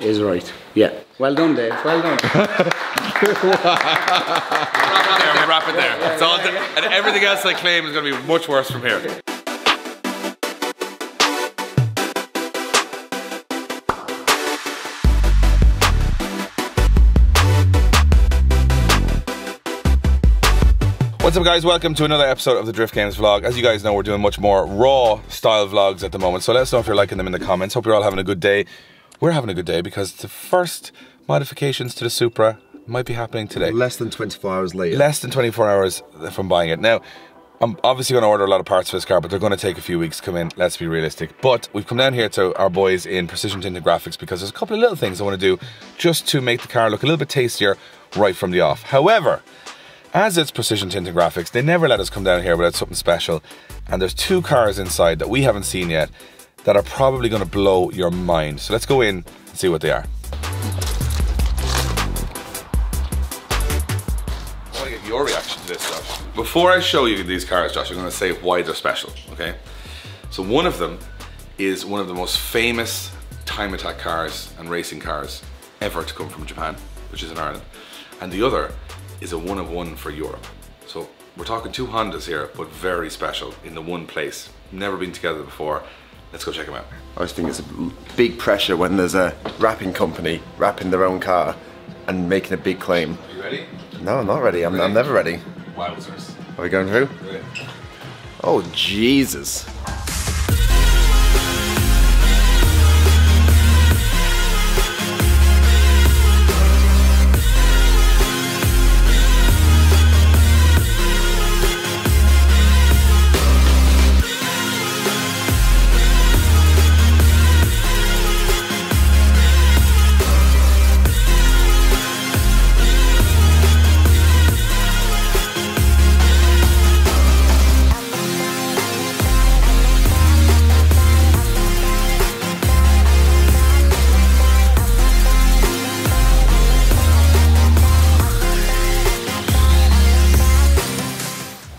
Is right. Yeah. Well done, Dave. Well done. We'll wrap it there. It's all and everything else I claim is going to be much worse from here. What's up guys, welcome to another episode of the Drift Games vlog. As you guys know, we're doing much more raw style vlogs at the moment, so let us know if you're liking them in the comments. Hope you're all having a good day. We're having a good day because the first modifications to the Supra might be happening today. Less than 24 hours later. Less than 24 hours from buying it. Now, I'm obviously going to order a lot of parts for this car, but they're going to take a few weeks to come in. Let's be realistic. But we've come down here to our boys in Precision Tinted Graphics because there's a couple of little things I want to do just to make the car look a little bit tastier right from the off. However, as it's Precision Tinted Graphics, they never let us come down here without something special. And there's two cars inside that we haven't seen yet that are probably going to blow your mind. So let's go in and see what they are. I want to get your reaction to this, Josh. Before I show you these cars, Josh, I'm going to say why they're special, okay? So one of them is one of the most famous time attack cars and racing cars ever to come from Japan, which is in Ireland. And the other is a one of one for Europe. So we're talking two Hondas here, but very special in the one place. Never been together before. Let's go check them out. I always think it's a big pressure when there's a wrapping company wrapping their own car and making a big claim. Are You ready? No, I'm not ready. I'm, I'm never ready. Wowzers. Are we going through? Ready? Oh, Jesus.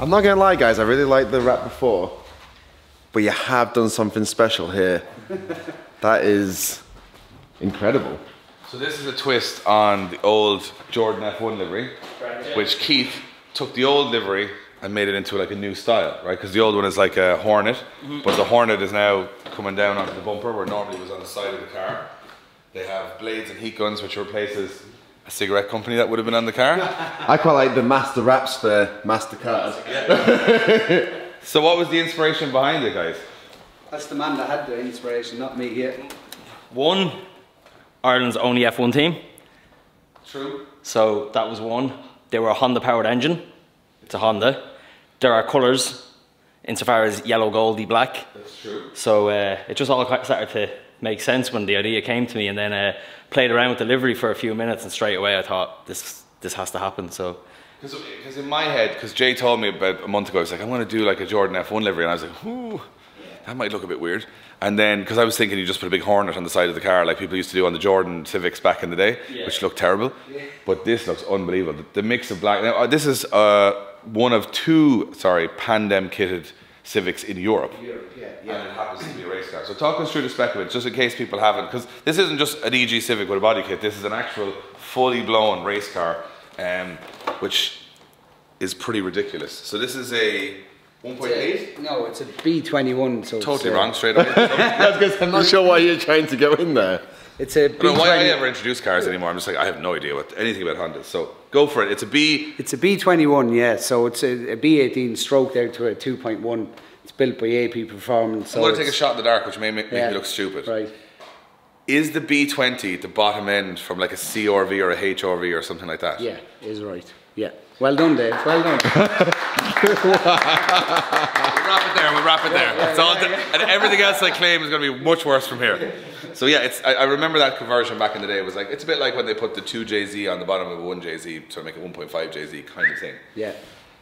I'm not gonna lie, guys. I really liked the wrap before, but you have done something special here. that is incredible. So this is a twist on the old Jordan F1 livery, which Keith took the old livery and made it into like a new style, right? Because the old one is like a Hornet, mm-hmm. but the Hornet is now coming down onto the bumper where normally it was on the side of the car. They have blades and heat guns, which replaces a cigarette company that would have been on the car. I quite like the master wraps for Mastercard. so what was the inspiration behind it, guys? That's the man that had the inspiration, not me here. One, Ireland's only F1 team. True. So that was one. They were a Honda powered engine. It's a Honda. There are colours insofar as yellow, goldy, black. That's true. So uh, it just all started to make sense when the idea came to me and then uh, played around with the livery for a few minutes and straight away I thought this this has to happen. So Because in my head, because Jay told me about a month ago, I was like, I'm going to do like a Jordan F1 livery. And I was like, ooh, that might look a bit weird. And then, because I was thinking you just put a big hornet on the side of the car, like people used to do on the Jordan Civics back in the day, Yeah. which looked terrible. But this looks unbelievable. The, the mix of black. Now, uh, this is uh, one of two, sorry, Pandem kitted Civics in Europe. Yeah, And it happens to be a race car. So talk us through the spec of it, just in case people haven't, because this isn't just an EG Civic with a body kit. This is an actual fully blown race car, um, which is pretty ridiculous. So this is a 1.8. No, it's a B21, so Totally it's, uh, wrong, straight away. I don't I'm not sure why you're trying to go in there. It's a know why I B20. ever introduce cars anymore. I'm just like, I have no idea what anything about Hondas. So go for it. It's a B. It's a B21, yeah. So it's a, a B18 stroked out to a 2.1. It's built by AP Performance. So I'm going to take a shot in the dark, which may make, make yeah, me look stupid. Right. Is the B20 the bottom end from like a CRV or a HRV or something like that? Yeah, is right. Yeah. Well done, Dave. Well done. We'll wrap it there. We'll wrap it there. It's all and everything else I claim is going to be much worse from here. So yeah, it's. I, I remember that conversion back in the day. It was like it's a bit like when they put the two JZ on the bottom of a one JZ to make a 1.5 JZ kind of thing. yeah.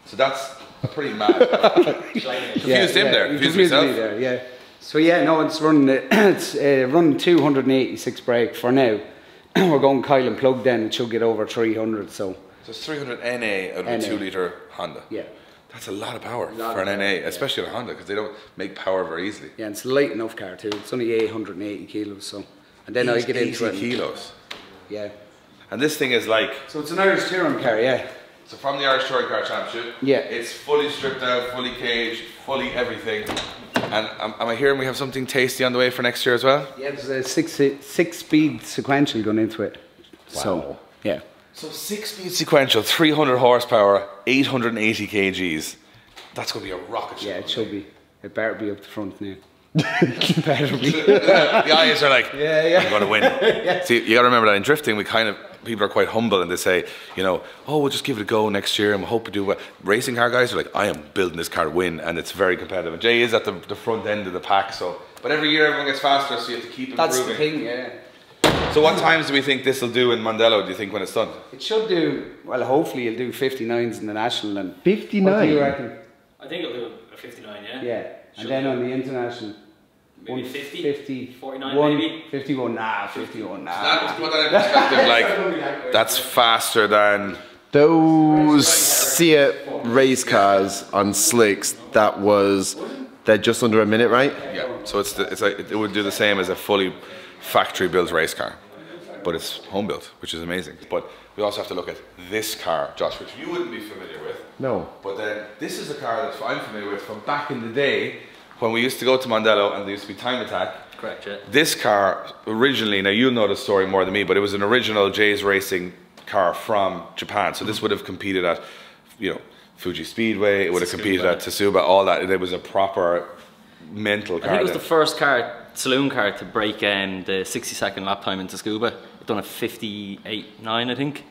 So that's a pretty mad. confused yeah, him yeah. there. You Confused confused myself. me there, yeah. So yeah, no, it's running. It's uh, running 286 brake for now. We're going coil and plug. Then it should get over 300. So So it's 300 NA out of a two liter Honda. yeah, That's a lot of power Lot for of an power, NA, yeah. especially on a Honda because they don't make power very easily. yeah. and It's a light enough car too. It's only 880 kilos. So And then I get into it. kilos. Yeah. And this thing is like So it's an Irish touring car, yeah. So from the Irish Touring Car Championship, Yeah. it's fully stripped out, fully caged, fully everything. And am, am I hearing we have something tasty on the way for next year as well? Yeah, there's a six six speed sequential going into it. So yeah. So six speed sequential, 300 horsepower, 880 kgs. That's going to be a rocket ship. Yeah, it should be. It better be up the front now. better be. the eyes are like, Yeah, yeah. I'm going to win. See, you got to remember that in drifting, we kind of people are quite humble and they say, you know, oh, we'll just give it a go next year and we hope we do well. Racing car guys are like, I am building this car to win, and it's very competitive. And Jay is at the, the front end of the pack, so. But every year everyone gets faster, so you have to keep improving. That's the thing, yeah. So what times do we think this will do in Mondello? Do you think when it's done? It should do well. Hopefully, it'll do 59s in the national and 59? What do you reckon? I think it'll do a 59, yeah? Yeah, and then on the international, Maybe 50? 50, 49 one- maybe? 51. Nah, 51. Nah. That, put that in perspective, like that's faster than Those Seat race cars on slicks, that was, they're just under a minute, right? yeah. So it's the, it's like it would do the same as a fully factory built race car, but it's home built, which is amazing. But we also have to look at this car, Josh, which you wouldn't be familiar with. No. But then this is a car that I'm familiar with from back in the day when we used to go to Mondello and there used to be Time Attack. Correct, yeah. This car originally, now you'll know the story more than me, but it was an original J's Racing car from Japan. So this mm-hmm. would have competed at, you know, Fuji Speedway. It would have competed at Tsukuba, all that. It was a proper mental I car. think it was then. the first car, saloon car, to break um, the 60 second lap time into Tsukuba. It done a 58 9, I think.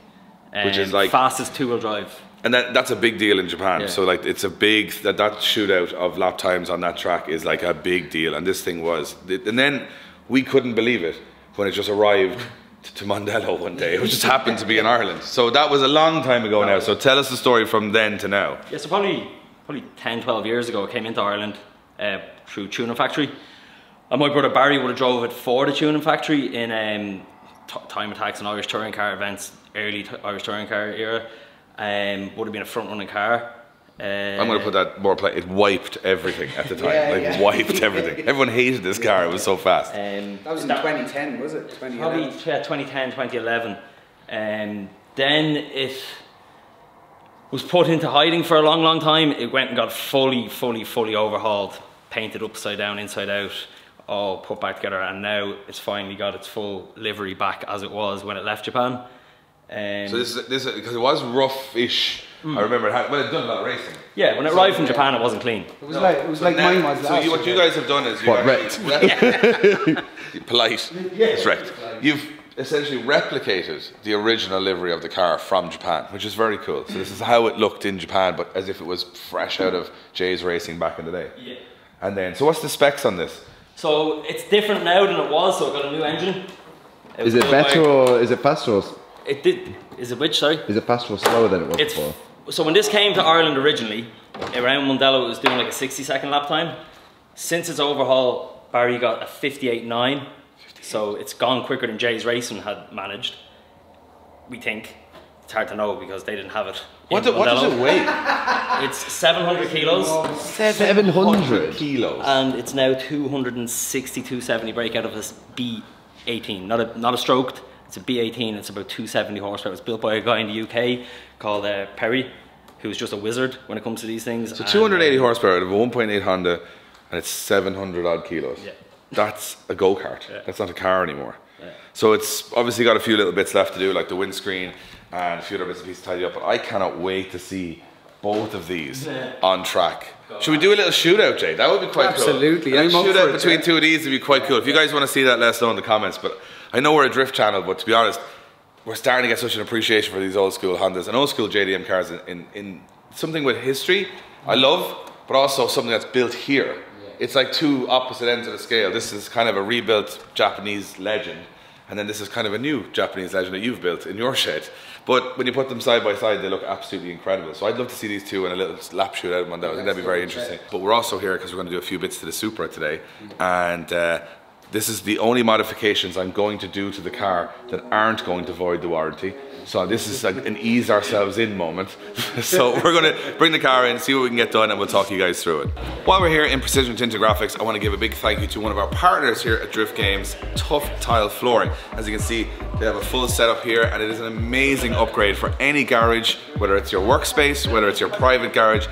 Which is Um, like- fastest two wheel drive. and that, that's a big deal in Japan. Yeah. So like it's a big that that shootout of lap times on that track is like a big deal. And this thing was, and then we couldn't believe it when it just arrived to, Mondello one day. It just happened to be in Ireland. So that was a long time ago now. So tell us the story from then to now. Yeah, so probably probably 10, 12 years ago, I came into Ireland uh, through Tuning Factory. And my brother Barry would have drove it for the Tuning Factory in um, time attacks and Irish touring car events, early t- Irish touring car era. Um, would have been a front running car. Uh, I'm going to put that more play. It wiped everything at the time. Yeah, like yeah. wiped everything. Everyone hated this car. It was so fast. Um, That was in 2010, was it? 2011. Probably yeah, 2010, 2011. Um, then it was put into hiding for a long, long time. It went and got fully, fully, fully overhauled, painted upside down, inside out, all put back together, and now it's finally got its full livery back as it was when it left Japan. Um, So this is this because it was rough-ish. I remember it had well, it done a lot of racing. yeah, when it arrived from Japan, it wasn't clean. It was like it was So like now- mine was So you, what you guys have done is you've What, actually- polite. It's wrecked. You've essentially replicated the original livery of the car from Japan, which is very cool. So this is how it looked in Japan, but as if it was fresh out of J's racing back in the day. Yeah. And then, so what's the specs on this? So it's different now than it was. So it got a new engine. Is it built by- better or is it faster or, It did. Is it which? Sorry. is it faster or slower than it was It's before? so when this came to Ireland originally, around Mondello it was doing like a 60 second lap time. Since its overhaul, Barry got a 58.9. So it's gone quicker than J's Racing had managed. We think. It's hard to know because they didn't have it. in What, do- what does it weigh? It's 700 kilos 700? kilos. and it's now 260, 270 brake out of this B18. Not a, not a stroked, it's a B18. It's about 270 horsepower. It's built by a guy in the UK called uh, Perry, who's just a wizard when it comes to these things. So And, 280 uh, horsepower out of a 1.8 Honda, and it's 700 odd kilos. Yeah. That's a go kart. Yeah. That's not a car anymore. Yeah. So it's obviously got a few little bits left to do, like the windscreen and a few other bits and pieces tidy up. But I cannot wait to see both of these Yeah. on track. Should we do a little shootout, Jay? That would be quite Absolutely, cool. A I'm shootout it, between yeah. two of these would be quite cool. If you guys want to see that, let us know in the comments. But I know we're a drift channel, but to be honest, we're starting to get such an appreciation for these old school Hondas and old school JDM cars in, in, in something with history I love, but also something that's built here. It's like two opposite ends of the scale. This is kind of a rebuilt Japanese legend, and then this is kind of a new Japanese legend that you've built in your shed. But when you put them side by side, they look absolutely incredible. So I'd love to see these two in a little lap shootout one day. I think that'd be very interesting. But we're also here because we're going to do a few bits to the Supra today, and uh, This is the only modifications I'm going to do to the car that aren't going to void the warranty. So this is an ease ourselves in moment. so we're gonna bring the car in, see what we can get done, and we'll talk you guys through it. While we're here in Precision Tinted Graphics, I wanna give a big thank you to one of our partners here at Drift Games, Tuff Tile Flooring. As you can see, they have a full setup here, and it is an amazing upgrade for any garage, whether it's your workspace, whether it's your private garage.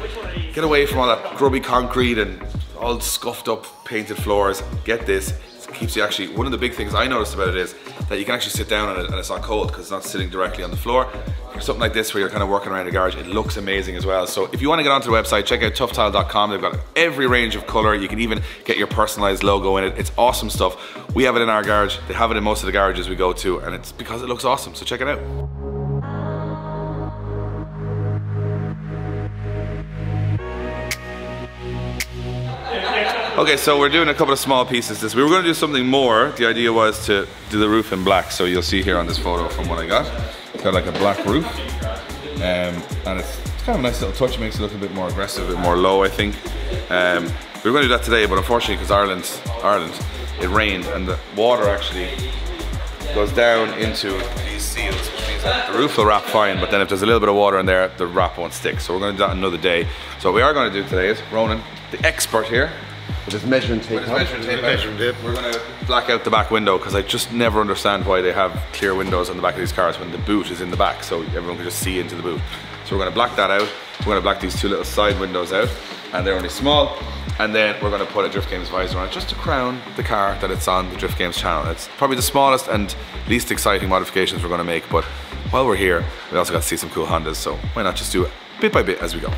Get away from all that grubby concrete and all scuffed up painted floors. Get this, keeps you actually, one of the big things I noticed about it is that you can actually sit down on it and it's not cold because it's not sitting directly on the floor. For something like this where you're kind of working around the garage, it looks amazing as well. So if you want to get onto the website, check out tuff-tile.com. They've got every range of color. You can even get your personalized logo in it. It's awesome stuff. We have it in our garage. They have it in most of the garages we go to and it's because it looks awesome. So check it out. Okay, so we're doing a couple of small pieces this. We were going to do something more. The idea was to do the roof in black. So you'll see here on this photo from what I got. It's got like a black roof. Um, and it's, it's, kind of a nice little touch. It makes it look a bit more aggressive, a bit more low, I think. Um, we were going to do that today, but unfortunately, because Ireland, Ireland, it rained and the water actually goes down into these seals, which means that the roof will wrap fine, but then if there's a little bit of water in there, the wrap won't stick. So we're going to do that another day. So what we are going to do today is, Ronan, the expert here, With his measuring tape. with his measuring tape, Measuring tape. we're going to black out the back window because I just never understand why they have clear windows on the back of these cars when the boot is in the back, so everyone can just see into the boot. So we're going to black that out. We're going to black these two little side windows out, and they're only small. And then we're going to put a Drift Games visor on it just to crown the car that it's on the Drift Games channel. It's probably the smallest and least exciting modifications we're going to make, but while we're here, we also got to see some cool Hondas, so why not just do it bit by bit as we go.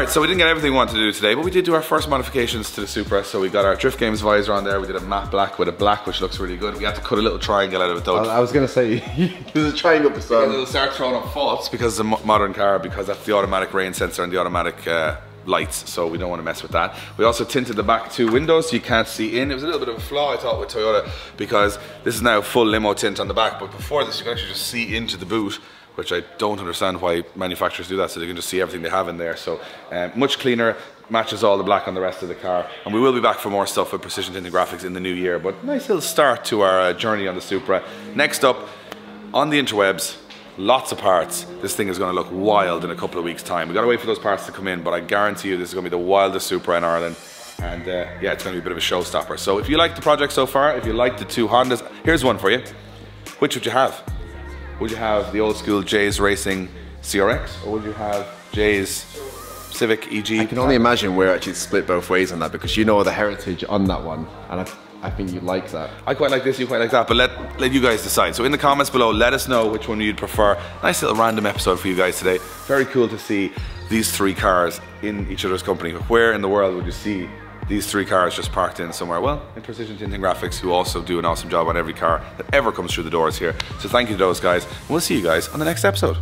Right, so we didn't get everything we wanted to do today, but we did do our first modifications to the Supra. So we got our Drift Games visor on there. We did a matte black with a black, which looks really good. We had to cut a little triangle out of it though. I was gonna say, there's a triangle beside. it'll start throwing up faults because it's a modern car because that's the automatic rain sensor and the automatic uh, lights so we don't want to mess with that we also tinted the back two windows so you can't see in it was a little bit of a flaw I thought with Toyota because this is now full limo tint on the back but before this you can actually just see into the boot which I don't understand why manufacturers do that so they can just see everything they have in there so um, much cleaner matches all the black on the rest of the car and we will be back for more stuff with precision tinted graphics in the new year but nice little start to our uh, journey on the Supra next up on the interwebs, lots of parts. This thing is going to look wild in a couple of weeks' time. We got to wait for those parts to come in, but I guarantee you this is going to be the wildest Supra in Ireland. And uh, yeah, it's going to be a bit of a showstopper. So if you like the project so far, if you like the two Hondas, here's one for you. Which would you have? Would you have the old school J's Racing CRX, or would you have Jay's Civic EG? I can only imagine we're actually split both ways on that because you know the heritage on that one, and I, I think you like that. I quite like this, you quite like that, but let, let you guys decide. So in the comments below, let us know which one you'd prefer. Nice little random episode for you guys today. Very cool to see these three cars in each other's company. Where in the world would you see these three cars just parked in somewhere? Well, in Precision Tinting Graphics, who also do an awesome job on every car that ever comes through the doors here. So thank you to those guys, and we'll see you guys on the next episode.